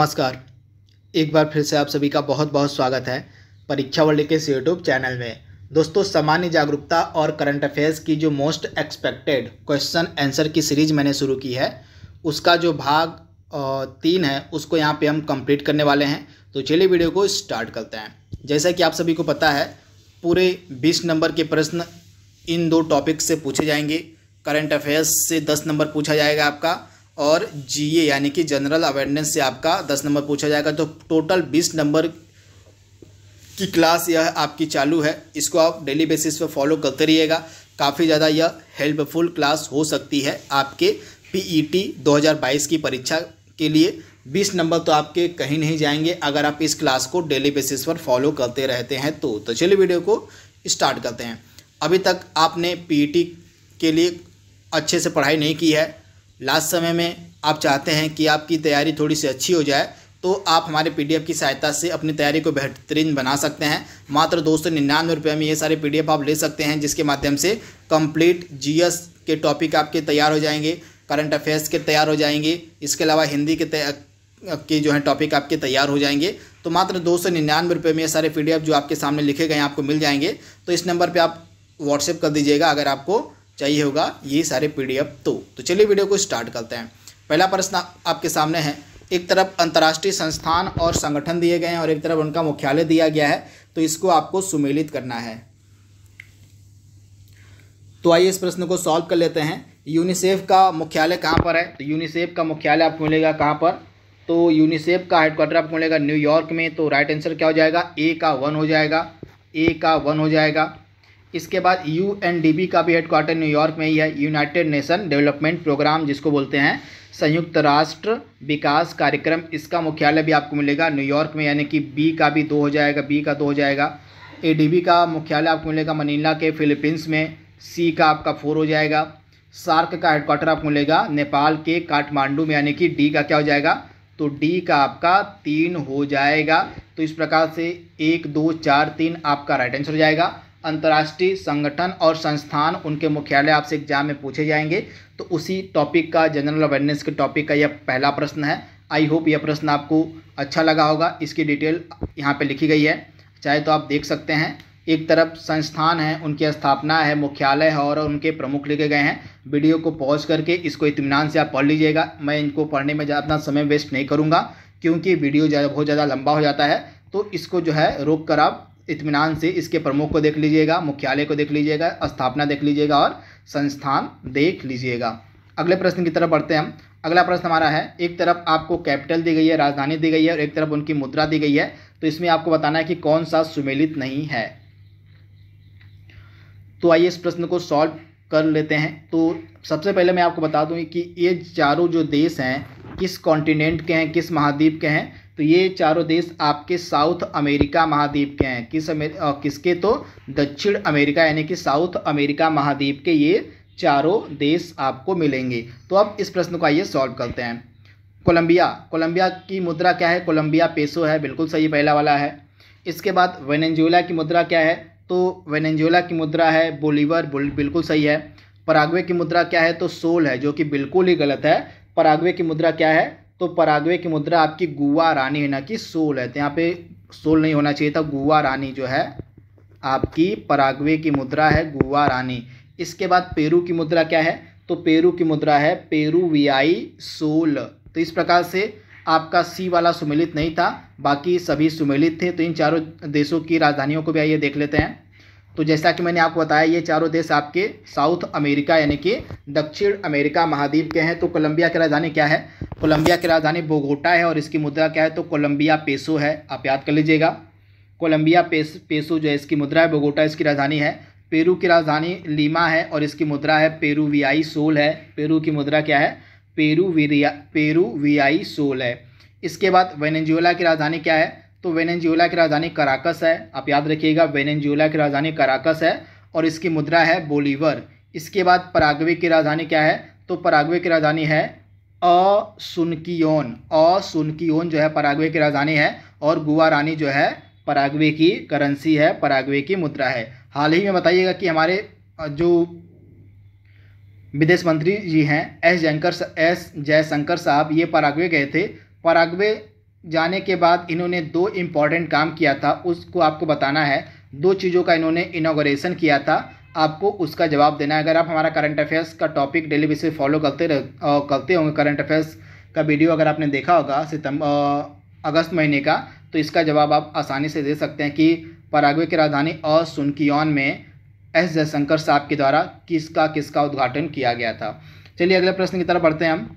नमस्कार। एक बार फिर से आप सभी का बहुत बहुत स्वागत है परीक्षा वर्ल्ड के इस यूट्यूब चैनल में। दोस्तों, सामान्य जागरूकता और करंट अफेयर्स की जो मोस्ट एक्सपेक्टेड क्वेश्चन आंसर की सीरीज़ मैंने शुरू की है, उसका जो भाग तीन है, उसको यहाँ पे हम कंप्लीट करने वाले हैं। तो चलिए वीडियो को स्टार्ट करते हैं। जैसा कि आप सभी को पता है, पूरे 20 नंबर के प्रश्न इन दो टॉपिक से पूछे जाएँगे। करंट अफेयर्स से 10 नंबर पूछा जाएगा आपका। और जीए यानी कि जनरल अवेयरनेस से आपका 10 नंबर पूछा जाएगा। तो टोटल 20 नंबर की क्लास यह आपकी चालू है। इसको आप डेली बेसिस पर फॉलो करते रहिएगा। काफ़ी ज़्यादा यह हेल्पफुल क्लास हो सकती है आपके पीईटी 2022 की परीक्षा के लिए। 20 नंबर तो आपके कहीं नहीं जाएँगे अगर आप इस क्लास को डेली बेसिस पर फॉलो करते रहते हैं तो। तो चलिए वीडियो को स्टार्ट करते हैं। अभी तक आपने पीईटी के लिए अच्छे से पढ़ाई नहीं की है। लास्ट समय में आप चाहते हैं कि आपकी तैयारी थोड़ी सी अच्छी हो जाए तो आप हमारे पीडीएफ की सहायता से अपनी तैयारी को बेहतरीन बना सकते हैं। मात्र दो सौ निन्यानवे रुपये में ये सारे पीडीएफ आप ले सकते हैं, जिसके माध्यम से कंप्लीट जीएस के टॉपिक आपके तैयार हो जाएँगे करंट अफेयर्स के तैयार हो जाएँगे, इसके अलावा हिंदी के के जो है टॉपिक आपके तैयार हो जाएँगे। तो मात्र दो सौ निन्यानवे रुपये में ये सारे पी जो आपके सामने लिखे गए हैं, आपको मिल जाएँगे। तो इस नंबर पर आप व्हाट्सएप कर दीजिएगा, अगर आपको चाहिए होगा, ये सारे पीडीएफ तो। तो चलिए वीडियो को स्टार्ट करते हैं। पहला प्रश्न आपके सामने है। एक तरफ़ अंतर्राष्ट्रीय संस्थान और संगठन दिए गए हैं और एक तरफ़ उनका मुख्यालय दिया गया है तो इसको आपको सुमेलित करना है। तो आइए इस प्रश्न को सॉल्व कर लेते हैं। यूनिसेफ का मुख्यालय कहाँ पर है? तो यूनिसेफ का मुख्यालय आपको मिलेगा कहाँ पर? तो यूनिसेफ का हेडक्वार्टर आपको मिलेगा न्यूयॉर्क में। तो राइट आंसर क्या हो जाएगा? ए का वन हो जाएगा। ए का वन हो जाएगा। इसके बाद यूएनडीबी का भी हेडक्वार्टर न्यूयॉर्क में ही है यूनाइटेड नेशन डेवलपमेंट प्रोग्राम जिसको बोलते हैं, संयुक्त राष्ट्र विकास कार्यक्रम। इसका मुख्यालय भी आपको मिलेगा न्यूयॉर्क में, यानी कि बी का भी दो हो जाएगा बी का दो हो जाएगा। एडीबी का मुख्यालय आपको मिलेगा मनीला के, फिलीपींस में। सी का आपका फोर हो जाएगा। सार्क का हेडक्वार्टर आपको मिलेगा नेपाल के, काठमांडू में, यानी कि डी का क्या हो जाएगा? तो डी का आपका तीन हो जाएगा। तो इस प्रकार से एक, दो, चार, तीन आपका राइट आंसर हो जाएगा। अंतर्राष्ट्रीय संगठन और संस्थान उनके मुख्यालय आपसे एग्ज़ाम में पूछे जाएँगे। तो उसी टॉपिक का जनरल अवेयरनेस के टॉपिक का यह पहला प्रश्न है। आई होप यह प्रश्न आपको अच्छा लगा होगा। इसकी डिटेल यहाँ पे लिखी गई है। चाहे तो आप देख सकते हैं। एक तरफ़ संस्थान है, उनकी स्थापना है, मुख्यालय है और उनके प्रमुख लिखे गए हैं। वीडियो को पॉज करके इसको इतमान से आप पढ़ लीजिएगा। मैं इनको पढ़ने में ज़्यादा समय वेस्ट नहीं करूँगा, क्योंकि वीडियो ज़्यादा, बहुत ज़्यादा लंबा हो जाता है। तो इसको जो है रोक कर आप इत्मीनान से इसके प्रमुख को देख लीजिएगा, मुख्यालय को देख लीजिएगा, स्थापना देख लीजिएगा और संस्थान देख लीजिएगा। अगले प्रश्न की तरफ़ बढ़ते हैं हम। अगला प्रश्न हमारा है, एक तरफ़ आपको कैपिटल दी गई है, राजधानी दी गई है और एक तरफ़ उनकी मुद्रा दी गई है तो इसमें आपको बताना है कि कौन सा सुमेलित नहीं है। तो आइए इस प्रश्न को सॉल्व कर लेते हैं। तो सबसे पहले मैं आपको बता दूँ कि ये चारों जो देश हैं, किस कॉन्टिनेंट के हैं, किस महाद्वीप के हैं तो ये चारों देश आपके साउथ अमेरिका महाद्वीप के हैं। किस अमेर, किसके? तो दक्षिण अमेरिका यानी कि साउथ अमेरिका महाद्वीप के ये चारों देश आपको मिलेंगे। तो अब इस प्रश्न को आइए सॉल्व करते हैं। कोलंबिया कोलंबिया की मुद्रा क्या है? कोलंबिया पेसो है बिल्कुल सही पहला वाला है। इसके बाद वेनेजुएला की मुद्रा क्या है? तो वेनेजुएला की मुद्रा है बोलीवर बिल्कुल सही है। पराग्वे की मुद्रा क्या है? तो सोल है जो कि बिल्कुल ही गलत है। पराग्वे की मुद्रा क्या है? तो पराग्वे की मुद्रा आपकी गुआ रानी ना कि सोल है तो यहाँ पे सोल नहीं होना चाहिए था, गुआ रानी जो है, आपकी पराग्वे की मुद्रा है, गुआ रानी। इसके बाद पेरू की मुद्रा क्या है? तो पेरू की मुद्रा है पेरू वियाई सोल। तो इस प्रकार से आपका सी वाला सुमेलित नहीं था, बाकी सभी सुमेलित थे तो इन चारों देशों की राजधानियों को भी आइए देख लेते हैं। तो जैसा कि मैंने आपको बताया, ये चारों देश आपके साउथ अमेरिका, यानी कि दक्षिण अमेरिका महाद्वीप के हैं तो कोलंबिया की राजधानी क्या है? कोलंबिया की राजधानी बोगोटा है और इसकी मुद्रा क्या है? तो कोलंबिया पेसो है। आप याद कर लीजिएगा। कोलंबिया पेस, पेसो जो है, इसकी मुद्रा है, बोगोटा इसकी राजधानी है। पेरू की राजधानी लीमा है और इसकी मुद्रा है पेरू वियाई सोल है। पेरू की मुद्रा क्या है? पेरू विरिया पेरू वियाई सोल है। इसके बाद वेनेजुएला की राजधानी क्या है? तो वेनेजुएला की राजधानी कराकस है। आप याद रखिएगा, वेनेजुएला की राजधानी कराकस है और इसकी मुद्रा है बोलीवर। इसके बाद पराग्वे की राजधानी क्या है? तो पराग्वे की राजधानी है असुनकियोन। असुनकियोन जो है पराग्वे की राजधानी है और गुआ रानी जो है पराग्वे की करेंसी है, पराग्वे की मुद्रा है। हाल ही में बताइएगा कि हमारे जो विदेश मंत्री जी हैं, एस जयंकर एस जयशंकर साहब, ये पराग्वे गए थे। पराग्वे जाने के बाद इन्होंने दो इंपॉर्टेंट काम किया था, उसको आपको बताना है। दो चीज़ों का इन्होंने इनाग्रेशन किया था। आपको उसका जवाब देना है। अगर आप हमारा करंट अफेयर्स का टॉपिक डेली बेसिस फॉलो करते रह करते होंगे करंट अफेयर्स का वीडियो अगर आपने देखा होगा सितंबर अगस्त महीने का तो इसका जवाब आप आसानी से दे सकते हैं कि पराग्वे की राजधानी असुनकियोन में एस जयशंकर साहब के द्वारा किसका किसका उद्घाटन किया गया था। चलिए अगले प्रश्न की तरफ़ बढ़ते हैं हम।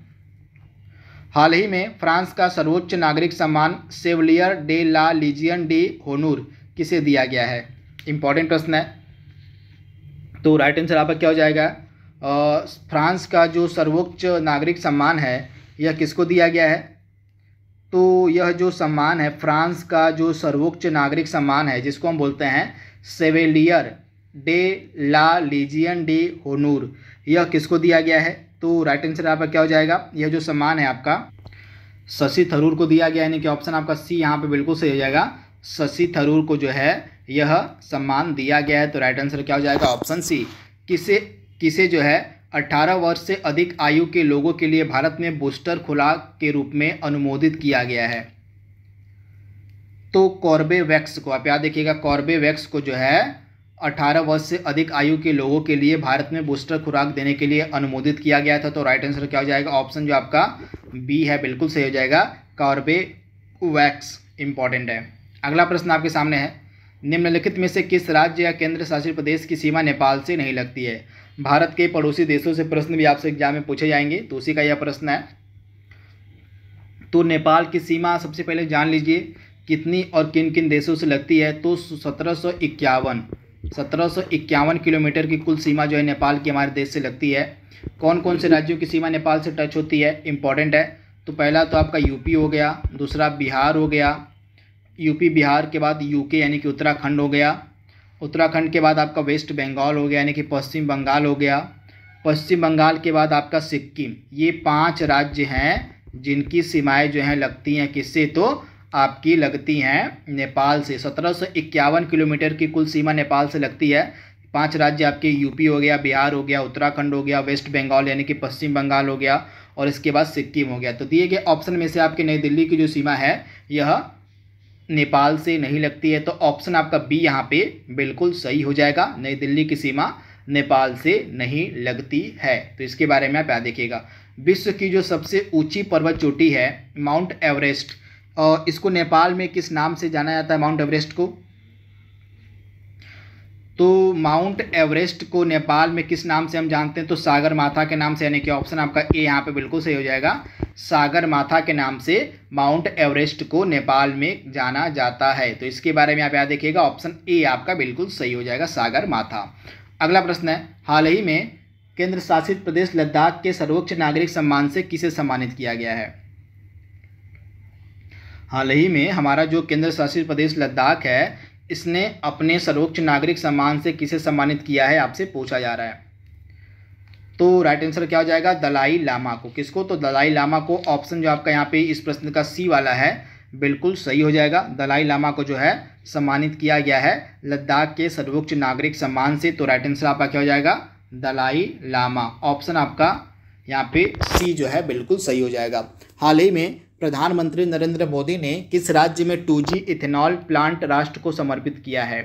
हाल ही में फ्रांस का सर्वोच्च नागरिक सम्मान Chevalier de la Legion d' honneur किसे दिया गया है? इंपॉर्टेंट प्रश्न है। तो राइट आंसर आपका क्या हो जाएगा? फ्रांस का जो सर्वोच्च नागरिक सम्मान है, यह किसको दिया गया है? तो यह जो सम्मान है, फ्रांस का जो सर्वोच्च नागरिक सम्मान है, जिसको हम बोलते हैं Chevalier de la Legion d'honneur यह किसको दिया गया है? तो राइट आंसर आपका क्या हो जाएगा? यह जो सम्मान है आपका, शशि थरूर को दिया गया यानी कि ऑप्शन आपका सी यहाँ पे बिल्कुल सही हो जाएगा। शशि थरूर को जो है यह सम्मान दिया गया है। तो राइट आंसर क्या हो जाएगा? ऑप्शन सी किसे किसे जो है 18 वर्ष से अधिक आयु के लोगों के लिए भारत में बूस्टर खुराक के रूप में अनुमोदित किया गया है। तो कॉर्बेवैक्स को, आप याद देखिएगा कॉर्बेवैक्स को जो है 18 वर्ष से अधिक आयु के लोगों के लिए भारत में बूस्टर खुराक देने के लिए अनुमोदित किया गया था। तो राइट आंसर क्या हो जाएगा? ऑप्शन जो आपका बी है, बिल्कुल सही हो जाएगा। कॉर्बेवैक्स इंपॉर्टेंट है। अगला प्रश्न आपके सामने है। निम्नलिखित में से किस राज्य या केंद्र शासित प्रदेश की सीमा नेपाल से नहीं लगती है? भारत के पड़ोसी देशों से प्रश्न भी आपसे एग्ज़ाम में पूछे जाएँगे तो उसी का यह प्रश्न है। तो नेपाल की सीमा सबसे पहले जान लीजिए, कितनी और किन किन देशों से लगती है? तो सत्रह सौ इक्यावन किलोमीटर की कुल सीमा जो है नेपाल की हमारे देश से लगती है। कौन कौन से राज्यों की सीमा नेपाल से टच होती है? इंपॉर्टेंट है। तो पहला तो आपका यूपी हो गया, दूसरा बिहार हो गया यूपी, बिहार के बाद यूके यानी कि उत्तराखंड हो गया। उत्तराखंड के बाद आपका वेस्ट बंगाल हो गया, यानी कि पश्चिम बंगाल हो गया। पश्चिम बंगाल के बाद आपका सिक्किम। ये पाँच राज्य हैं जिनकी सीमाएँ जो हैं लगती हैं किससे? तो आपकी लगती हैं नेपाल से। सत्रह सौ इक्यावन किलोमीटर की कुल सीमा नेपाल से लगती है। पाँच राज्य आपके यूपी हो गया, बिहार हो गया, उत्तराखंड हो गया, वेस्ट बंगाल यानी कि पश्चिम बंगाल हो गया और इसके बाद सिक्किम हो गया। तो दिए गए ऑप्शन में से आपके नई दिल्ली की जो सीमा है, यह नेपाल से नहीं लगती है तो ऑप्शन आपका बी यहाँ पे बिल्कुल सही हो जाएगा। नई दिल्ली की सीमा नेपाल से नहीं लगती है। तो इसके बारे में आप याद देखिएगा विश्व की जो सबसे ऊँची पर्वत चोटी है माउंट एवरेस्ट और इसको नेपाल में किस नाम से जाना जाता है माउंट एवरेस्ट को? तो माउंट एवरेस्ट को नेपाल में किस नाम से हम जानते हैं? तो सागर माथा के नाम से, यानी कि ऑप्शन आपका ए यहाँ पे बिल्कुल सही हो जाएगा। सागर माथा के नाम से माउंट एवरेस्ट को नेपाल में जाना जाता है। तो इसके बारे में आप याद देखिएगा, ऑप्शन ए आपका बिल्कुल सही हो जाएगा, सागर माथा। अगला प्रश्न है, हाल ही में केंद्र शासित प्रदेश लद्दाख के सर्वोच्च नागरिक सम्मान से किसे सम्मानित किया गया है? हाल ही में हमारा जो केंद्र शासित प्रदेश लद्दाख है इसने अपने सर्वोच्च नागरिक सम्मान से किसे सम्मानित किया है, आपसे पूछा जा रहा है। तो राइट आंसर क्या हो जाएगा? दलाई लामा को। किसको? तो दलाई लामा को ऑप्शन जो आपका यहाँ पे इस प्रश्न का सी वाला है, बिल्कुल सही हो जाएगा। दलाई लामा को जो है सम्मानित किया गया है लद्दाख के सर्वोच्च नागरिक सम्मान से। तो राइट आंसर आपका क्या हो जाएगा? दलाई लामा। ऑप्शन आपका यहाँ पे सी जो है, बिल्कुल सही हो जाएगा। हाल ही में प्रधानमंत्री नरेंद्र मोदी ने किस राज्य में टू जी इथेनॉल प्लांट राष्ट्र को समर्पित किया है?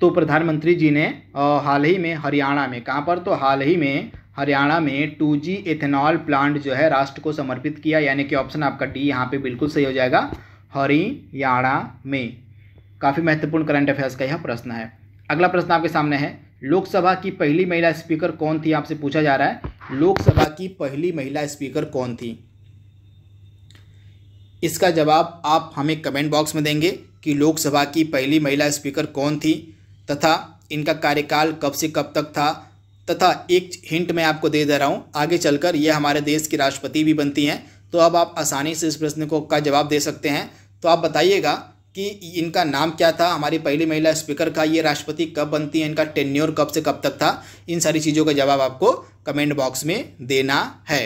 तो प्रधानमंत्री जी ने हाल ही में हरियाणा में, कहाँ पर? तो हाल ही में हरियाणा में टू जी एथेनॉल प्लांट जो है राष्ट्र को समर्पित किया, यानी कि ऑप्शन आपका डी यहाँ पे बिल्कुल सही हो जाएगा, हरियाणा में। काफ़ी महत्वपूर्ण करंट अफेयर्स का यह प्रश्न है। अगला प्रश्न आपके सामने है। लोकसभा की पहली महिला स्पीकर कौन थी? आपसे पूछा जा रहा है। लोकसभा की पहली महिला स्पीकर कौन थी? इसका जवाब आप हमें कमेंट बॉक्स में देंगे कि लोकसभा की पहली महिला स्पीकर कौन थी तथा इनका कार्यकाल कब से कब तक था तथा एक हिंट मैं आपको दे दे रहा हूँ। आगे चलकर ये हमारे देश की राष्ट्रपति भी बनती हैं। तो अब आप आसानी से इस प्रश्न को का जवाब दे सकते हैं। तो आप बताइएगा कि इनका नाम क्या था? हमारी पहली महिला स्पीकर का ये राष्ट्रपति कब बनती है? इनका टेन्योर कब से कब तक था? इन सारी चीज़ों का जवाब आपको कमेंट बॉक्स में देना है।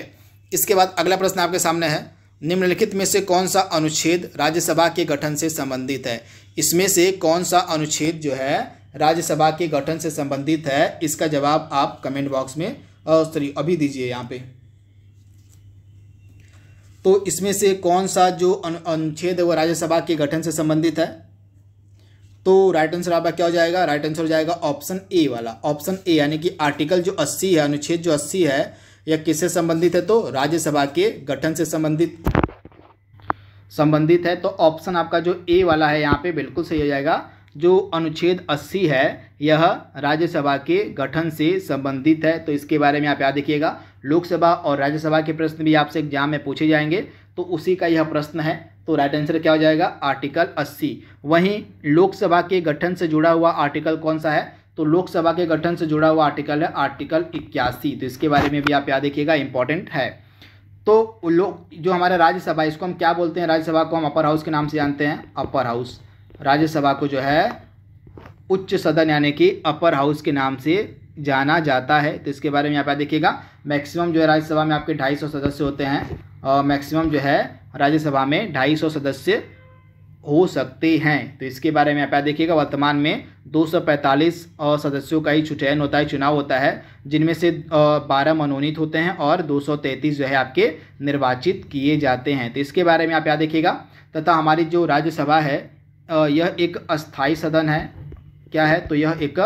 इसके बाद अगला प्रश्न आपके सामने है। निम्नलिखित में से कौन सा अनुच्छेद राज्यसभा के गठन से संबंधित है? इसमें से कौन सा अनुच्छेद जो है राज्यसभा के गठन से संबंधित है? इसका जवाब आप कमेंट बॉक्स में सॉरी अभी दीजिए यहाँ पे। तो इसमें से कौन सा जो अनुच्छेद वो राज्यसभा के गठन से संबंधित है? तो राइट आंसर आपका क्या हो जाएगा? राइट आंसर हो जाएगा ऑप्शन ए वाला। ऑप्शन ए यानी कि आर्टिकल जो 80 है, अनुच्छेद जो 80 है यह किससे संबंधित है? तो राज्यसभा के गठन से संबंधित संबंधित है। तो ऑप्शन आपका जो ए वाला है, यहाँ पे बिल्कुल सही हो जाएगा। जो अनुच्छेद 80 है, यह राज्यसभा के गठन से संबंधित है। तो इसके बारे में आप याद रखिएगा। लोकसभा और राज्यसभा के प्रश्न भी आपसे एग्ज़ाम में पूछे जाएँगे तो उसी का यह प्रश्न है। तो राइट आंसर क्या हो जाएगा? आर्टिकल 80 वहीं लोकसभा के गठन से जुड़ा हुआ आर्टिकल कौन सा है? तो लोकसभा के गठन से जुड़ा हुआ आर्टिकल है आर्टिकल इक्यासी। तो इसके बारे में भी आप याद रखिएगा इंपॉर्टेंट है। तो लोग जो हमारा राज्यसभा इसको हम क्या बोलते हैं? राज्यसभा को हम अपर हाउस के नाम से जानते हैं। अपर हाउस राज्यसभा को जो है उच्च सदन, यानी कि अपर हाउस के नाम से जाना जाता है तो इसके बारे में आप देखिएगा मैक्सिमम जो है राज्यसभा में आपके ढाई सौ सदस्य होते हैं और मैक्सिमम जो है राज्यसभा में ढाई सौ सदस्य हो सकते हैं। तो इसके बारे में आप देखिएगा, वर्तमान में 245 सदस्यों का ही चयन होता है, चुनाव होता है, जिनमें से 12 मनोनीत होते हैं और 233 जो है आपके निर्वाचित किए जाते हैं। तो इसके बारे में आप याद देखिएगा, तथा हमारी जो राज्यसभा है यह एक अस्थाई सदन है। क्या है? तो यह एक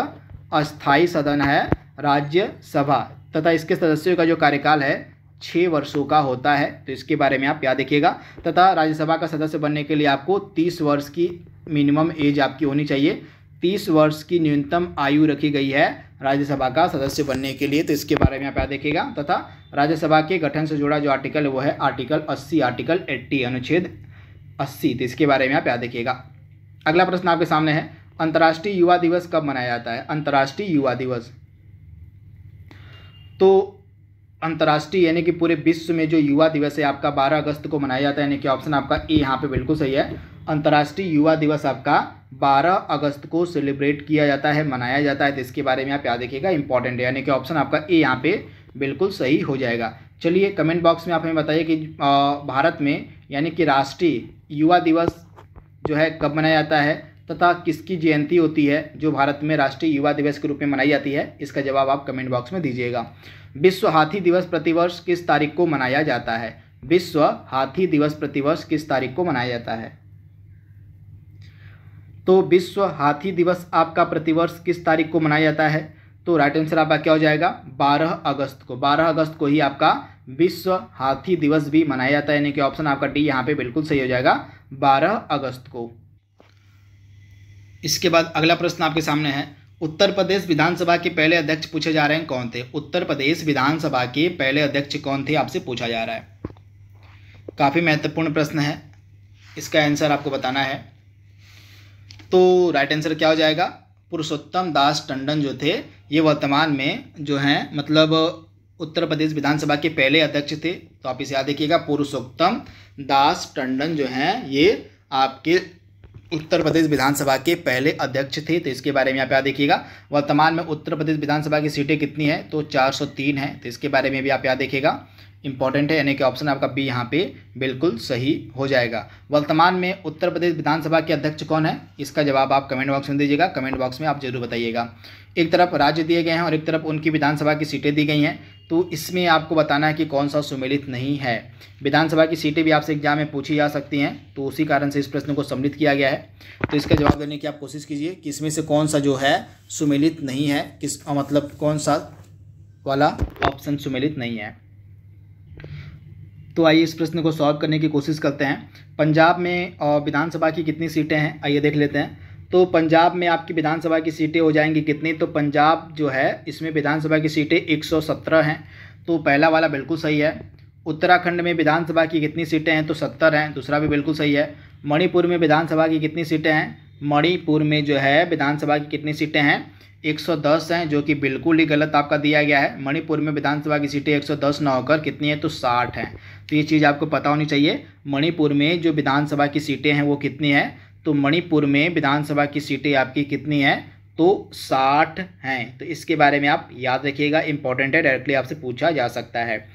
अस्थाई सदन है राज्यसभा। तथा इसके सदस्यों का जो कार्यकाल है छः वर्षों का होता है। तो इसके बारे में आप याद रखिएगा। तथा राज्यसभा का सदस्य बनने के लिए आपको तीस वर्ष की मिनिमम एज आपकी होनी चाहिए। तीस वर्ष की न्यूनतम आयु रखी गई है राज्यसभा का सदस्य बनने के लिए। तो इसके बारे में आप याद देखिएगा तथा राज्यसभा के गठन से जुड़ा जो आर्टिकल है, वो है आर्टिकल अस्सी आर्टिकल एट्टी अनुच्छेद अस्सी। तो इसके बारे में आप याद देखिएगा अगला प्रश्न आपके सामने है। अंतर्राष्ट्रीय युवा दिवस कब मनाया जाता है? अंतर्राष्ट्रीय युवा दिवस। तो अंतर्राष्ट्रीय यानी कि पूरे विश्व में जो युवा दिवस है, आपका 12 अगस्त को मनाया जाता है, यानी कि ऑप्शन आपका ए यहाँ पे बिल्कुल सही है। अंतर्राष्ट्रीय युवा दिवस आपका 12 अगस्त को सेलिब्रेट किया जाता है, मनाया जाता है। तो इसके बारे में आप याद देखिएगा इंपॉर्टेंट है। यानी कि ऑप्शन आपका ए यहाँ पे बिल्कुल सही हो जाएगा। चलिए कमेंट बॉक्स में आप हमें बताइए कि भारत में यानी कि राष्ट्रीय युवा दिवस जो है कब मनाया जाता है? तथा किसकी जयंती होती है, जो भारत में राष्ट्रीय युवा दिवस के रूप में मनाई जाती है, इसका जवाब आप कमेंट बॉक्स में दीजिएगा। विश्व हाथी दिवस प्रतिवर्ष किस तारीख को मनाया जाता है? विश्व हाथी दिवस प्रतिवर्ष किस तारीख को मनाया जाता है? तो विश्व हाथी दिवस आपका प्रतिवर्ष किस तारीख को मनाया जाता है? तो राइट आंसर आपका क्या हो जाएगा? 12 अगस्त को। 12 अगस्त को ही आपका विश्व हाथी दिवस भी मनाया जाता है। यानी कि ऑप्शन आपका डी यहाँ पे बिल्कुल सही हो जाएगा। 12 अगस्त को। इसके बाद अगला प्रश्न आपके सामने है। उत्तर प्रदेश विधानसभा के पहले अध्यक्ष पूछे जा रहे हैं कौन थे? उत्तर प्रदेश विधानसभा के पहले अध्यक्ष कौन थे? आपसे पूछा जा रहा है। काफ़ी महत्वपूर्ण प्रश्न है। इसका आंसर आपको बताना है। तो राइट आंसर क्या हो जाएगा? पुरुषोत्तम दास टंडन जो थे, ये वर्तमान में जो हैं मतलब उत्तर प्रदेश विधानसभा के पहले अध्यक्ष थे। तो आप इसे याद देखिएगा पुरुषोत्तम दास टंडन जो हैं, ये आपके उत्तर प्रदेश विधानसभा के पहले अध्यक्ष थे तो इसके बारे में आप याद देखिएगा। वर्तमान में उत्तर प्रदेश विधानसभा की सीटें कितनी हैं तो 403 हैं तो इसके बारे में भी आप याद देखिएगा। इंपॉर्टेंट है, यानी कि ऑप्शन आपका बी यहाँ पे बिल्कुल सही हो जाएगा। वर्तमान में उत्तर प्रदेश विधानसभा के अध्यक्ष कौन है, इसका जवाब आप कमेंट बॉक्स में दीजिएगा। कमेंट बॉक्स में आप ज़रूर बताइएगा। एक तरफ़ राज्य दिए गए हैं और एक तरफ़ उनकी विधानसभा की सीटें दी गई हैं। तो इसमें आपको बताना है कि कौन सा सुमेलित नहीं है। विधानसभा की सीटें भी आपसे एग्ज़ाम में पूछी जा सकती हैं तो उसी कारण से इस प्रश्न को सम्मिलित किया गया है। तो इसका जवाब देने की आप कोशिश कीजिए कि इसमें से कौन सा जो है सुमेलित नहीं है, किस मतलब कौन सा वाला ऑप्शन सुमेलित नहीं है। तो आइए इस प्रश्न को सॉल्व करने की कोशिश करते हैं। पंजाब में विधानसभा की कितनी सीटें हैं, आइए देख लेते हैं। तो पंजाब में आपकी विधानसभा की सीटें हो जाएँगी कितनी? तो पंजाब जो है, इसमें विधानसभा की सीटें 117 हैं। तो पहला वाला बिल्कुल सही है। उत्तराखंड में विधानसभा की कितनी सीटें हैं? तो सत्तर हैं। दूसरा भी बिल्कुल सही है। मणिपुर में विधानसभा की कितनी सीटें हैं? मणिपुर में जो है, विधानसभा की कितनी सीटें हैं? 110 हैं, जो कि बिल्कुल ही गलत आपका दिया गया है। मणिपुर में विधानसभा की सीटें 110 ना होकर कितनी है? तो 60 हैं। तो ये चीज़ आपको पता होनी चाहिए। मणिपुर में जो विधानसभा की सीटें हैं, वो कितनी हैं? तो मणिपुर में विधानसभा की सीटें आपकी कितनी हैं? तो 60 हैं। तो इसके बारे में आप याद रखिएगा इंपॉर्टेंट है डायरेक्टली आपसे पूछा जा सकता है।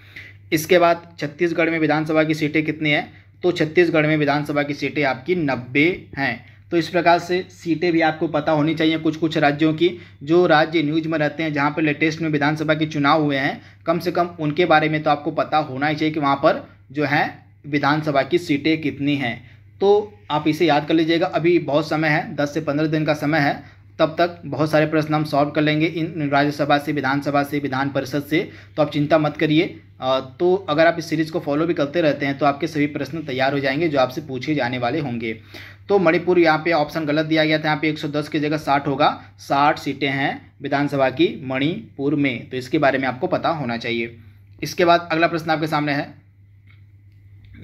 इसके बाद छत्तीसगढ़ में विधानसभा की सीटें कितनी हैं? तो छत्तीसगढ़ में विधानसभा की सीटें आपकी नब्बे हैं। तो इस प्रकार से सीटें भी आपको पता होनी चाहिए कुछ कुछ राज्यों की, जो राज्य न्यूज़ में रहते हैं, जहाँ पर लेटेस्ट में विधानसभा के चुनाव हुए हैं, कम से कम उनके बारे में तो आपको पता होना ही चाहिए कि वहाँ पर जो है विधानसभा की सीटें कितनी हैं। तो आप इसे याद कर लीजिएगा। अभी बहुत समय है, दस से पंद्रह दिन का समय है। तब तक बहुत सारे प्रश्न हम सॉल्व कर लेंगे इन राज्यसभा से, विधानसभा से, विधान परिषद से। तो आप चिंता मत करिए। तो अगर आप इस सीरीज़ को फॉलो भी करते रहते हैं तो आपके सभी प्रश्न तैयार हो जाएँगे, जो आपसे पूछे जाने वाले होंगे। तो मणिपुर यहाँ पे ऑप्शन गलत दिया गया था। यहाँ पे 110 की जगह 60 होगा। 60 सीटें हैं विधानसभा की मणिपुर में। तो इसके बारे में आपको पता होना चाहिए। इसके बाद अगला प्रश्न आपके सामने है।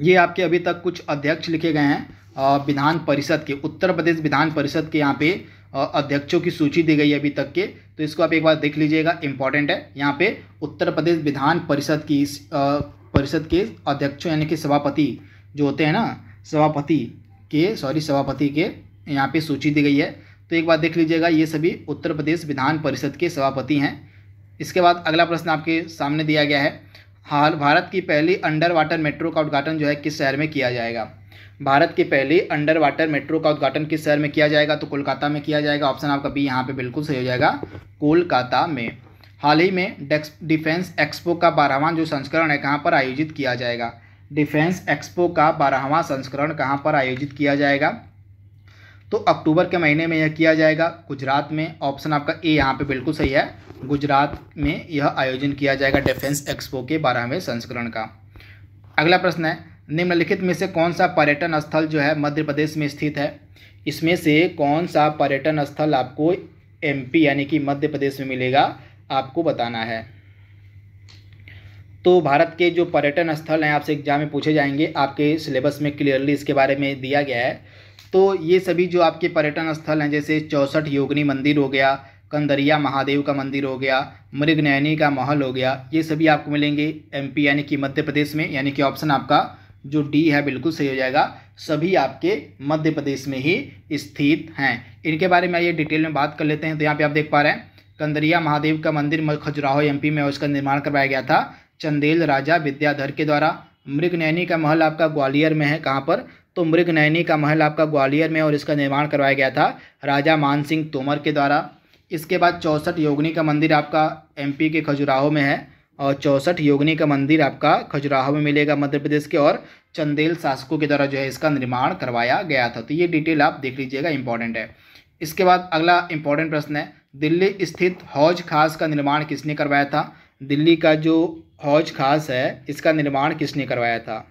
ये आपके अभी तक कुछ अध्यक्ष लिखे गए हैं विधान परिषद के, उत्तर प्रदेश विधान परिषद के यहाँ पे अध्यक्षों की सूची दी गई है अभी तक के। तो इसको आप एक बार देख लीजिएगा इंपॉर्टेंट है। यहाँ पे उत्तर प्रदेश विधान परिषद की इस परिषद के अध्यक्षों यानी कि सभापति जो होते हैं ना, सभापति के सॉरी सभापति के यहाँ पे सूची दी गई है। तो एक बार देख लीजिएगा, ये सभी उत्तर प्रदेश विधान परिषद के सभापति हैं। इसके बाद अगला प्रश्न आपके सामने दिया गया है। हाल भारत की पहली अंडर वाटर मेट्रो का उद्घाटन जो है किस शहर में किया जाएगा? भारत की पहली अंडर वाटर मेट्रो का उद्घाटन किस शहर में किया जाएगा? तो कोलकाता में किया जाएगा। ऑप्शन आपका बी यहाँ पे बिल्कुल सही हो जाएगा। कोलकाता में। हाल ही में डिफेंस एक्सपो का बारहवां जो संस्करण है, कहाँ पर आयोजित किया जाएगा? डिफेंस एक्सपो का बारहवां संस्करण कहाँ पर आयोजित किया जाएगा? तो अक्टूबर के महीने में यह किया जाएगा। गुजरात में ऑप्शन आपका ए यहाँ पे बिल्कुल सही है। गुजरात में यह आयोजन किया जाएगा डिफेंस एक्सपो के बारहवें संस्करण का। अगला प्रश्न है, निम्नलिखित में से कौन सा पर्यटन स्थल जो है मध्य प्रदेश में स्थित है? इसमें से कौन सा पर्यटन स्थल आपको एमपी यानी कि मध्य प्रदेश में मिलेगा, आपको बताना है। तो भारत के जो पर्यटन स्थल हैं, आपसे एग्ज़ाम में पूछे जाएँगे। आपके सिलेबस में क्लियरली इसके बारे में दिया गया है। तो ये सभी जो आपके पर्यटन स्थल हैं, जैसे चौसठ योगनी मंदिर हो गया, कंदरिया महादेव का मंदिर हो गया, मृगनयनी का महल हो गया, ये सभी आपको मिलेंगे एमपी यानी कि मध्य प्रदेश में, यानी कि ऑप्शन आपका जो डी है बिल्कुल सही हो जाएगा। सभी आपके मध्य प्रदेश में ही स्थित हैं। इनके बारे में आइए, डिटेल में बात कर लेते हैं। तो यहाँ पे आप देख पा रहे हैं, कंदरिया महादेव का मंदिर खजुराहो एमपी में उसका निर्माण करवाया गया था, चंदेल राजा विद्याधर के द्वारा। मृगनयनी का महल आपका ग्वालियर में है, कहाँ पर? तो मृगनयनी का महल आपका ग्वालियर में और इसका निर्माण करवाया गया था, राजा मान सिंह तोमर के द्वारा। इसके बाद चौसठ योगनी का मंदिर आपका एमपी के खजुराहो में है और चौंसठ योगनी का मंदिर आपका खजुराहो में मिलेगा मध्य प्रदेश के और चंदेल शासकों के द्वारा जो है इसका निर्माण करवाया गया था। तो ये डिटेल आप देख लीजिएगा इंपॉर्टेंट है। इसके बाद अगला इंपॉर्टेंट प्रश्न है, दिल्ली स्थित हौज खास का निर्माण किसने करवाया था? दिल्ली का जो हौज खास है, इसका निर्माण किसने करवाया था?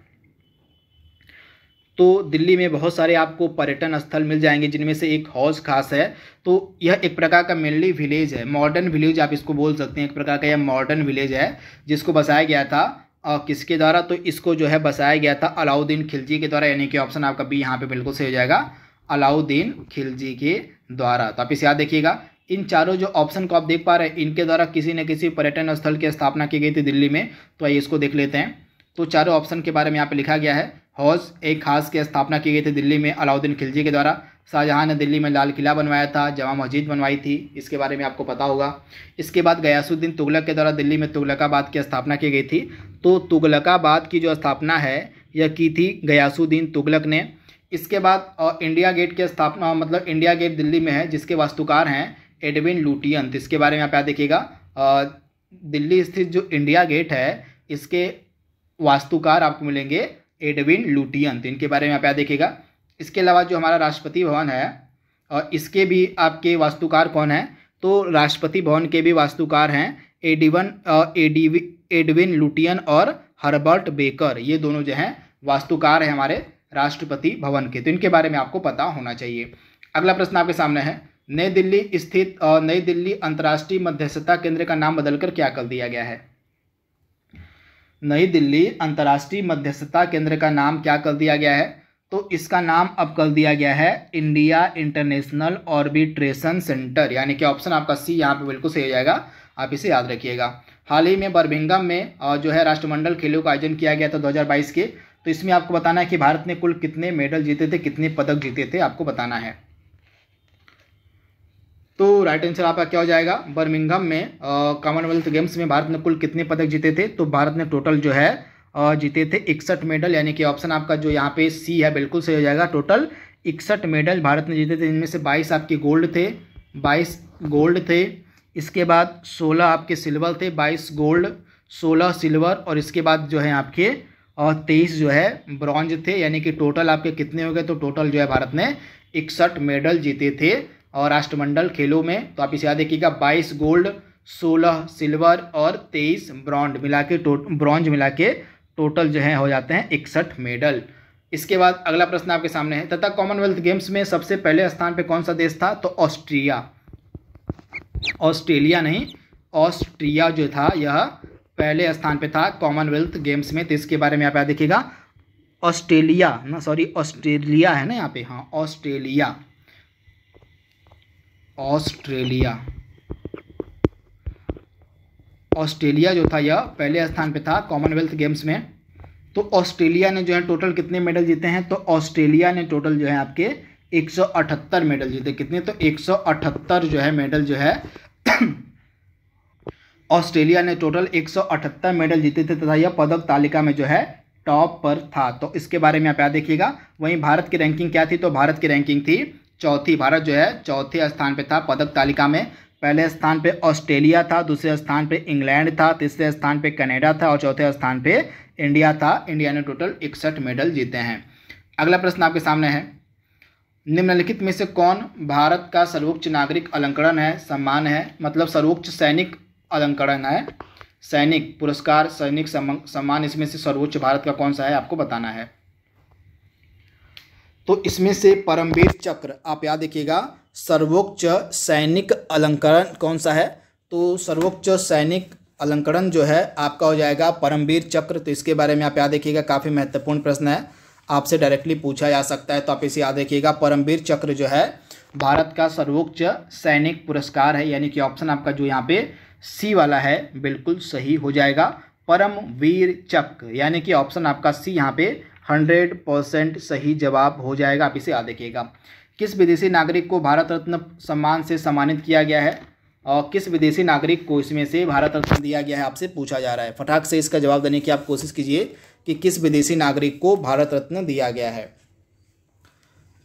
तो दिल्ली में बहुत सारे आपको पर्यटन स्थल मिल जाएँगे, जिनमें से एक हौज खास है। तो यह एक प्रकार का मेनली विलेज है। मॉडर्न विलेज आप इसको बोल सकते हैं। एक प्रकार का यह मॉडर्न विलेज है, जिसको बसाया गया था। और किसके द्वारा? तो इसको जो है बसाया गया था अलाउद्दीन खिलजी के द्वारा, यानी कि ऑप्शन आपका बी यहाँ पे बिल्कुल सही हो जाएगा। अलाउद्दीन खिलजी के द्वारा। तो आप इसे याद देखिएगा इन चारों जो ऑप्शन को आप देख पा रहे हैं, इनके द्वारा किसी न किसी पर्यटन स्थल की स्थापना की गई थी दिल्ली में। तो आइए इसको देख लेते हैं। तो चारों ऑप्शन के बारे में यहाँ पे लिखा गया है। हौज एक खास की स्थापना की गई थी दिल्ली में अलाउद्दीन खिलजी के द्वारा। शाहजहाँ ने दिल्ली में लाल किला बनवाया था जमा मस्जिद बनवाई थी। इसके बारे में आपको पता होगा। इसके बाद गयासुद्दीन तुगलक के द्वारा दिल्ली में तुगलकाबाद की स्थापना की गई थी। तो तुगलकाबाद की जो स्थापना है, यह की थी गयासुद्दीन तुगलक ने। इसके बाद इंडिया गेट की स्थापना मतलब इंडिया गेट दिल्ली में है, जिसके वास्तुकार हैं एडविन लूटियन इसके बारे में आप याद देखिएगा। दिल्ली स्थित जो इंडिया गेट है, इसके वास्तुकार आपको मिलेंगे एडविन लुटियन तो इनके बारे में आप याद देखिएगा। इसके अलावा जो हमारा राष्ट्रपति भवन है, और इसके भी आपके वास्तुकार कौन है? तो राष्ट्रपति भवन के भी वास्तुकार हैं एडिवन एडिवी, एडविन लुटियन और हर्बर्ट बेकर। ये दोनों जो हैं, वास्तुकार हैं हमारे राष्ट्रपति भवन के। तो इनके बारे में आपको पता होना चाहिए। अगला प्रश्न आपके सामने है, नई दिल्ली स्थित नई दिल्ली अंतर्राष्ट्रीय मध्यस्थता केंद्र का नाम बदलकर क्या कर दिया गया है? नई दिल्ली अंतर्राष्ट्रीय मध्यस्थता केंद्र का नाम क्या कर दिया गया है? तो इसका नाम अब कर दिया गया है इंडिया इंटरनेशनल ऑर्बिट्रेशन सेंटर। यानी कि ऑप्शन आपका सी, यहाँ पे बिल्कुल सही हो जाएगा। आप इसे याद रखिएगा। हाल ही में बर्मिंगम में जो है राष्ट्रमंडल खेलों का आयोजन किया गया था 2022 के। तो इसमें आपको बताना है कि भारत ने कुल कितने मेडल जीते थे, कितने पदक जीते थे, आपको बताना है। तो राइट आंसर आपका क्या हो जाएगा? बर्मिंगम में कॉमनवेल्थ गेम्स में भारत ने कुल कितने पदक जीते थे? तो भारत ने टोटल जो है जीते थे इकसठ मेडल यानी कि ऑप्शन आपका जो यहाँ पे सी है, बिल्कुल सही हो जाएगा। टोटल इकसठ मेडल भारत ने जीते थे इनमें से बाईस आपके गोल्ड थे, बाईस गोल्ड थे। इसके बाद सोलह आपके सिल्वर थे, बाईस गोल्ड सोलह सिल्वर और इसके बाद जो है आपके और तेईस जो है ब्रॉन्ज थे। यानी कि टोटल आपके कितने हो गए? तो टोटल जो है भारत ने इकसठ मेडल जीते थे। और राष्ट्रमंडल खेलों में तो आप इसे याद देखिएगा बाईस गोल्ड, सोलह सिल्वर और तेईस ब्रॉन्ड मिला के ब्रॉन्ज मिला के टोटल जो है, हो जाते हैं इकसठ मेडल। इसके बाद अगला प्रश्न आपके सामने है, तथा कॉमनवेल्थ गेम्स में सबसे पहले स्थान पे कौन सा देश था? तो ऑस्ट्रिया। ऑस्ट्रेलिया नहीं, ऑस्ट्रिया जो था, यह पहले स्थान पे था कॉमनवेल्थ गेम्स में तो इसके बारे में आप याद देखिएगा ऑस्ट्रेलिया, ना, सॉरी, ऑस्ट्रेलिया है ना यहाँ पे? हाँ ऑस्ट्रेलिया। ऑस्ट्रेलिया। ऑस्ट्रेलिया जो था, यह पहले स्थान पे था कॉमनवेल्थ गेम्स में। तो ऑस्ट्रेलिया ने जो है टोटल कितने मेडल जीते हैं? तो ऑस्ट्रेलिया ने टोटल जो है आपके 178 मेडल जीते। कितने? तो 178 जो है मेडल जो है ऑस्ट्रेलिया ने टोटल 178 मेडल जीते थे तथा यह पदक तालिका में जो है टॉप पर था। तो इसके बारे में आप याद देखिएगा। वहीं भारत की रैंकिंग क्या थी? तो भारत की रैंकिंग थी चौथी भारत जो है, चौथे स्थान पे था पदक तालिका में। पहले स्थान पे ऑस्ट्रेलिया था, दूसरे स्थान पे इंग्लैंड था, तीसरे स्थान पे कनाडा था और चौथे स्थान पे इंडिया था। इंडिया ने टोटल इकसठ मेडल जीते हैं। अगला प्रश्न आपके सामने है। निम्नलिखित में से कौन भारत का सर्वोच्च नागरिक अलंकरण है? सम्मान है मतलब सर्वोच्च सैनिक अलंकरण है। सैनिक, पुरस्कार, सैनिक सम्मान, इसमें से सर्वोच्च भारत का कौन सा है? आपको बताना है। तो इसमें से परमवीर चक्र, आप याद देखिएगा सर्वोच्च सैनिक अलंकरण कौन सा है? तो सर्वोच्च सैनिक अलंकरण जो है, आपका हो जाएगा परमवीर चक्र। तो इसके बारे में आप याद देखिएगा काफ़ी महत्वपूर्ण प्रश्न है। आपसे डायरेक्टली पूछा जा सकता है तो आप इसे याद रखिएगा, परमवीर चक्र जो है, भारत का सर्वोच्च सैनिक पुरस्कार है। यानी कि ऑप्शन आपका जो यहाँ पे सी वाला है, बिल्कुल सही हो जाएगा, परमवीर चक्र। यानी कि ऑप्शन आपका सी यहाँ पे हंड्रेड परसेंट सही जवाब हो जाएगा। आप इसे याद रखिएगा। किस विदेशी नागरिक को भारत रत्न सम्मान से सम्मानित किया गया है? और किस विदेशी नागरिक को इसमें से भारत रत्न दिया गया है? आपसे पूछा जा रहा है। फटाक से इसका जवाब देने की आप कोशिश कीजिए कि किस विदेशी नागरिक को भारत रत्न दिया गया है।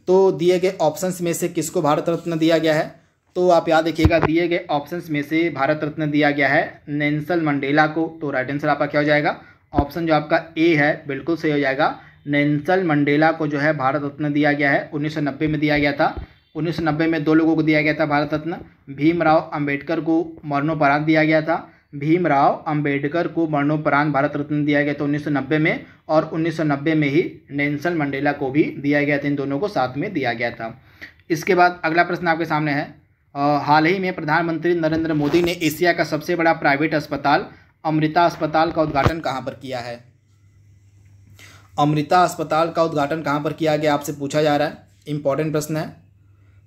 तो दिए गए ऑप्शंस में से किसको भारत रत्न दिया गया है? तो आप याद रखिएगा, दिए गए ऑप्शंस में से भारत रत्न दिया गया है नेंसल मंडेला को। तो राइट आंसर आपका क्या हो जाएगा? ऑप्शन जो आपका ए है, बिल्कुल सही हो जाएगा। नेंसल मंडेला को जो है भारत रत्न दिया गया है। 1990 में दिया गया था। 1990 में दो लोगों को दिया गया था भारत रत्न। भीमराव अंबेडकर को मरणोपरांत दिया गया था। भीमराव अंबेडकर को मरणोपरांत भारत रत्न दिया गया था 1990 में और 1990 में ही नेंसल मंडेला को भी दिया गया था। इन दोनों को साथ में दिया गया था। इसके बाद अगला प्रश्न आपके सामने है। हाल ही में प्रधानमंत्री नरेंद्र मोदी ने एशिया का सबसे बड़ा प्राइवेट अस्पताल अमृता अस्पताल का उद्घाटन कहाँ पर किया है? अमृता अस्पताल का उद्घाटन कहाँ पर किया गया, आपसे पूछा जा रहा है। इंपॉर्टेंट प्रश्न है।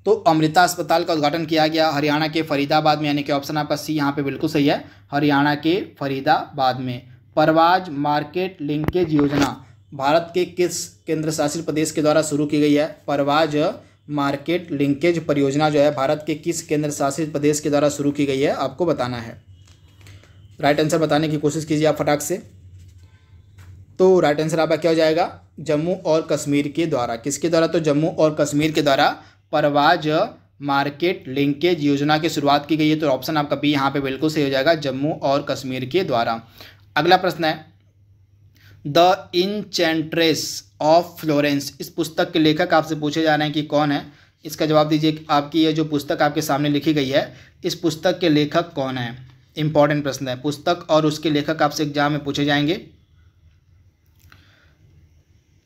तो अमृता अस्पताल का उद्घाटन किया गया हरियाणा के फरीदाबाद में, यानी कि ऑप्शन आपका सी यहाँ पे बिल्कुल सही है। हरियाणा के फरीदाबाद में। परवाज मार्केट लिंकेज योजना भारत के किस केंद्र शासित प्रदेश के द्वारा शुरू की गई है? परवाज मार्केट लिंकेज परियोजना जो है, भारत के किस केंद्र शासित प्रदेश के द्वारा शुरू की गई है, आपको बताना है। राइट आंसर बताने की कोशिश कीजिए आप फटाक से। तो राइट आंसर आपका क्या हो जाएगा? जम्मू और कश्मीर के द्वारा। किसके द्वारा? तो जम्मू और कश्मीर के द्वारा परवाज मार्केट लिंकेज योजना की शुरुआत की गई है। तो ऑप्शन आपका बी यहाँ पे बिल्कुल सही हो जाएगा, जम्मू और कश्मीर के द्वारा। अगला प्रश्न है, द इंचेंट्रेस ऑफ़ फ्लोरेंस इस पुस्तक के लेखक आपसे पूछे जा रहे हैं कि कौन है? इसका जवाब दीजिए आपकी ये जो पुस्तक आपके सामने लिखी गई है, इस पुस्तक के लेखक कौन है? इंपॉर्टेंट प्रश्न है। पुस्तक और उसके लेखक आपसे एग्ज़ाम में पूछे जाएँगे।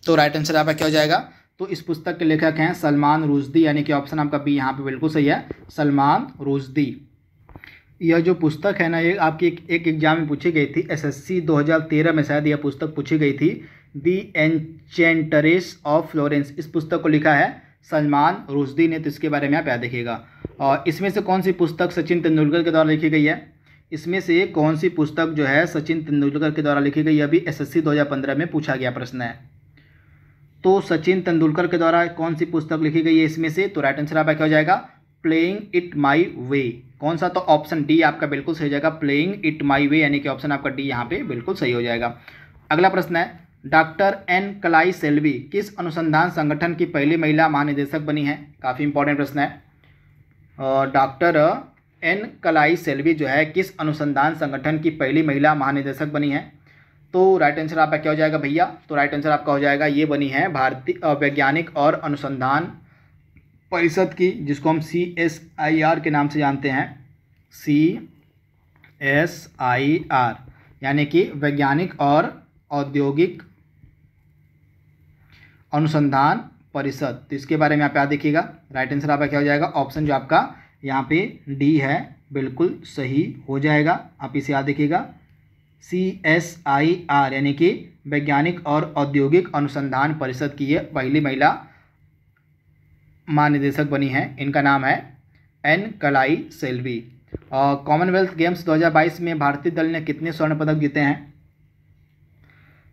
तो राइट आंसर आपका क्या हो जाएगा? तो इस पुस्तक के लेखक हैं सलमान रुजदी यानी कि ऑप्शन आपका बी यहाँ पे बिल्कुल सही है सलमान रुजदी यह जो पुस्तक है ना ये आपकी एक, एक एग्ज़ाम में पूछी गई थी एसएससी 2013 में शायद यह पुस्तक पूछी गई थी दी एनचेंटरेस ऑफ़ फ्लोरेंस इस पुस्तक को लिखा है सलमान रुजदी ने तो इसके बारे में आप याद देखिएगा और इसमें से कौन सी पुस्तक सचिन तेंदुलकर के द्वारा लिखी गई है? इसमें से कौन सी पुस्तक जो है सचिन तेंदुलकर के द्वारा लिखी गई अभी एसएससी 2015 में पूछा गया प्रश्न है। तो सचिन तेंदुलकर के द्वारा कौन सी पुस्तक लिखी गई है इसमें से? तो राइट आंसर आपका क्या हो जाएगा? प्लेइंग इट माई वे कौन सा? तो ऑप्शन डी आपका बिल्कुल सही हो जाएगा। प्लेइंग इट माई वे यानी कि ऑप्शन आपका डी यहाँ पे बिल्कुल सही हो जाएगा। अगला प्रश्न है, डॉक्टर एन कलाई सेल्वी किस अनुसंधान संगठन की पहली महिला महानिदेशक बनी है? काफ़ी इंपॉर्टेंट प्रश्न है। डॉक्टर एन कलाई सेल्वी जो है, किस अनुसंधान संगठन की पहली महिला महानिदेशक बनी है? तो राइट आंसर आपका क्या हो जाएगा भैया? तो राइट आंसर आपका हो जाएगा, ये बनी है भारतीय वैज्ञानिक और अनुसंधान परिषद की, जिसको हम सी एस आई आर के नाम से जानते हैं। सी एस आई आर यानी कि वैज्ञानिक और औद्योगिक अनुसंधान परिषद। तो इसके बारे में आप याद देखिएगा राइट आंसर आपका क्या हो जाएगा? ऑप्शन जो आपका यहाँ पे डी है, बिल्कुल सही हो जाएगा। आप इसे याद देखिएगा सी एस आई आर यानी कि वैज्ञानिक और औद्योगिक अनुसंधान परिषद की ये पहली महिला महानिदेशक बनी है। इनका नाम है एन कलाई सेल्वी। और कॉमनवेल्थ गेम्स 2022 में भारतीय दल ने कितने स्वर्ण पदक जीते हैं?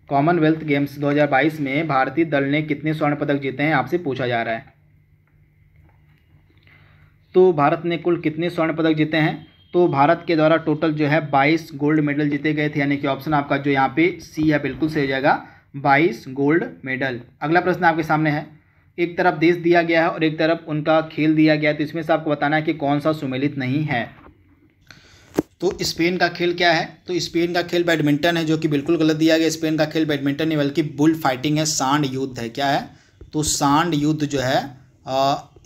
कॉमनवेल्थ गेम्स 2022 में भारतीय दल ने कितने स्वर्ण पदक जीते हैं, आपसे पूछा जा रहा है। तो भारत ने कुल कितने स्वर्ण पदक जीते हैं? तो भारत के द्वारा टोटल जो है 22 गोल्ड मेडल जीते गए थे, यानी कि ऑप्शन आपका जो यहाँ पे सी है, बिल्कुल सही हो जाएगा। 22 गोल्ड मेडल। अगला प्रश्न आपके सामने है। एक तरफ़ देश दिया गया है और एक तरफ़ उनका खेल दिया गया है तो इसमें से आपको बताना है कि कौन सा सुमेलित नहीं है। तो स्पेन का खेल क्या है? तो स्पेन का खेल बैडमिंटन है, जो कि बिल्कुल गलत दिया गया। स्पेन का खेल बैडमिंटन नहीं, बल्कि बुल फाइटिंग है, सांड युद्ध है। क्या है? तो सांड युद्ध जो है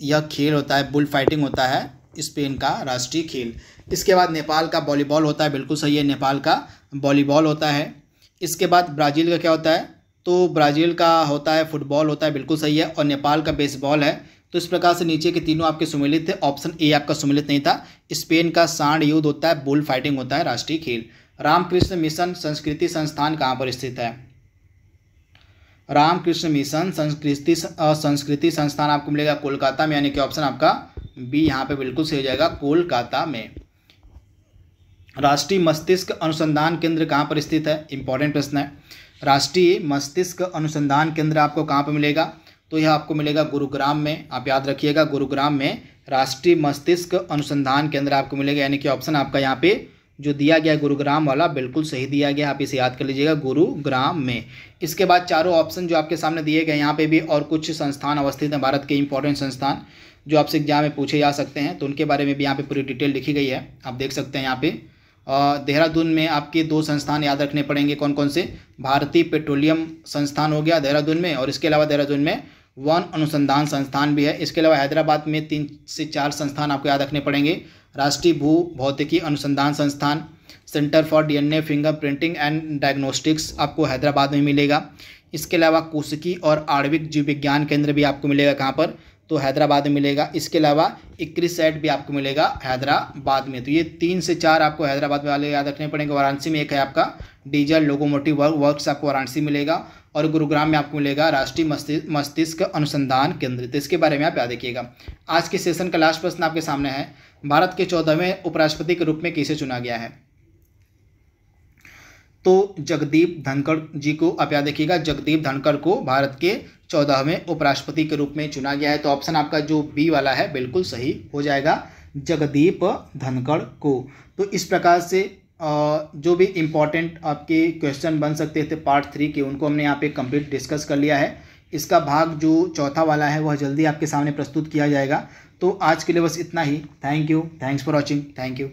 यह खेल होता है, बुल फाइटिंग होता है। स्पेन का राष्ट्रीय खेल। इसके बाद नेपाल का वॉलीबॉल होता है, बिल्कुल सही है, नेपाल का वॉलीबॉल होता है। इसके बाद ब्राज़ील का क्या होता है? तो ब्राज़ील का होता है, फुटबॉल होता है, बिल्कुल सही है, और नेपाल का बेसबॉल है। तो इस प्रकार से नीचे के तीनों आपके सुमिलित थे, ऑप्शन ए आपका सुमिलित नहीं था। स्पेन का सांड युद्ध होता है, बुल फाइटिंग होता है, राष्ट्रीय खेल। रामकृष्ण मिशन संस्कृति संस्थान कहाँ पर स्थित है? रामकृष्ण मिशन संस्कृति संस्कृति संस्थान आपको मिलेगा कोलकाता में, यानी कि ऑप्शन आपका बी यहाँ पे बिल्कुल सही हो जाएगा, कोलकाता में। राष्ट्रीय मस्तिष्क अनुसंधान केंद्र कहाँ पर स्थित है? इंपॉर्टेंट प्रश्न है। राष्ट्रीय मस्तिष्क अनुसंधान केंद्र आपको कहाँ पर मिलेगा? तो यह आपको मिलेगा गुरुग्राम में। आप याद रखिएगा, गुरुग्राम में राष्ट्रीय मस्तिष्क अनुसंधान केंद्र आपको मिलेगा। यानी कि ऑप्शन आपका यहाँ पे जो दिया गया गुरुग्राम वाला, बिल्कुल सही दिया गया। आप इसे याद कर लीजिएगा, गुरुग्राम में। इसके बाद चारों ऑप्शन जो आपके सामने दिए गए यहाँ पे भी और कुछ संस्थान अवस्थित हैं, भारत के इंपॉर्टेंट संस्थान। जो आपसे एग्ज़ाम में पूछे जा सकते हैं तो उनके बारे में भी यहाँ पे पूरी डिटेल लिखी गई है। आप देख सकते हैं यहाँ पे। देहरादून में आपके दो संस्थान याद रखने पड़ेंगे कौन कौन से? भारतीय पेट्रोलियम संस्थान हो गया देहरादून में, और इसके अलावा देहरादून में वन अनुसंधान संस्थान भी है। इसके अलावा हैदराबाद में तीन से चार संस्थान आपको याद रखने पड़ेंगे। राष्ट्रीय भू भौतिकी अनुसंधान संस्थान, centre for DNA finger printing and diagnostics आपको हैदराबाद में मिलेगा। इसके अलावा कुशकी और आणविक जीव विज्ञान केंद्र भी आपको मिलेगा कहाँ पर? तो हैदराबाद में मिलेगा। इसके अलावा इक्कीस सेट भी आपको मिलेगा हैदराबाद में। तो ये तीन से चार आपको हैदराबाद में वाले याद रखने पड़ेंगे। वाराणसी में एक है आपका डीजल लोकोमोटिव वर्क्स आपको वाराणसी मिलेगा और गुरुग्राम में आपको मिलेगा राष्ट्रीय मस्तिष्क अनुसंधान केंद्र। तो इसके बारे में आप याद रखिएगा। आज के सेशन का लास्ट प्रश्न आपके सामने है। भारत के चौदहवें उपराष्ट्रपति के रूप में किसे चुना गया है? तो जगदीप धनखड़ जी को आप याद रखिएगा, जगदीप धनखड़ को भारत के चौदहवें उपराष्ट्रपति के रूप में चुना गया है। तो ऑप्शन आपका जो बी वाला है, बिल्कुल सही हो जाएगा, जगदीप धनखड़ को। तो इस प्रकार से जो भी इंपॉर्टेंट आपके क्वेश्चन बन सकते थे पार्ट थ्री के, उनको हमने यहाँ पे कंप्लीट डिस्कस कर लिया है। इसका भाग जो चौथा वाला है, वह जल्दी आपके सामने प्रस्तुत किया जाएगा। तो आज के लिए बस इतना ही। Thank you thanks for watching thank you